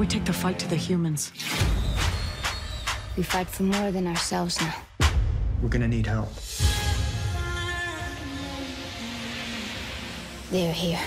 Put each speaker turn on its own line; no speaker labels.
We take the fight to the humans.
We fight for more than ourselves now.
We're gonna need help.
They're here.